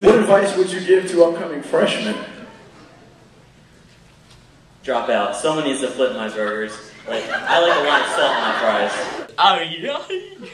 What advice would you give to upcoming freshmen? Drop out. Someone needs to flip my burgers. Like, I like a lot of salt on my fries. Oh, yeah.